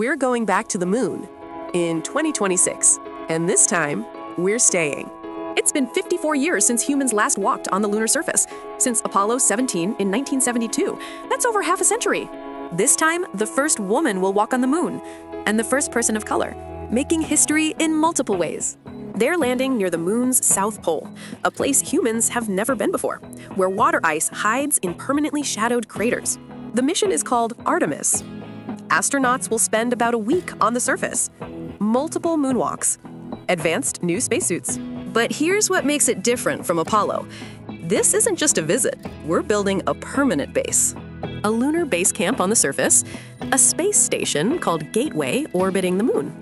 we're going back to the moon in 2026. And this time, we're staying. It's been 54 years since humans last walked on the lunar surface, since Apollo 17 in 1972. That's over half a century. This time, the first woman will walk on the moon, and the first person of color, making history in multiple ways. They're landing near the moon's south pole, a place humans have never been before, where water ice hides in permanently shadowed craters. The mission is called Artemis. Astronauts will spend about a week on the surface, multiple moonwalks, advanced new spacesuits. But here's what makes it different from Apollo. This isn't just a visit, we're building a permanent base. A lunar base camp on the surface, a space station called Gateway orbiting the moon.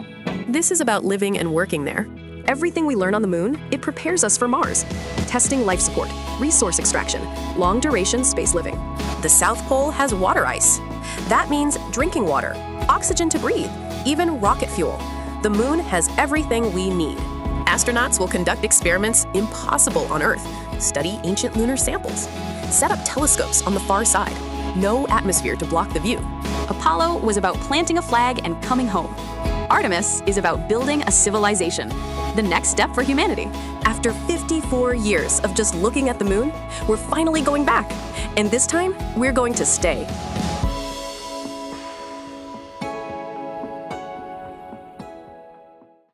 This is about living and working there. Everything we learn on the moon, it prepares us for Mars. Testing life support, resource extraction, long duration space living. The South Pole has water ice. That means drinking water, oxygen to breathe, even rocket fuel. The moon has everything we need. Astronauts will conduct experiments impossible on Earth, study ancient lunar samples, set up telescopes on the far side, no atmosphere to block the view. Apollo was about planting a flag and coming home. Artemis is about building a civilization, the next step for humanity. After 54 years of just looking at the moon, we're finally going back. And this time, we're going to stay.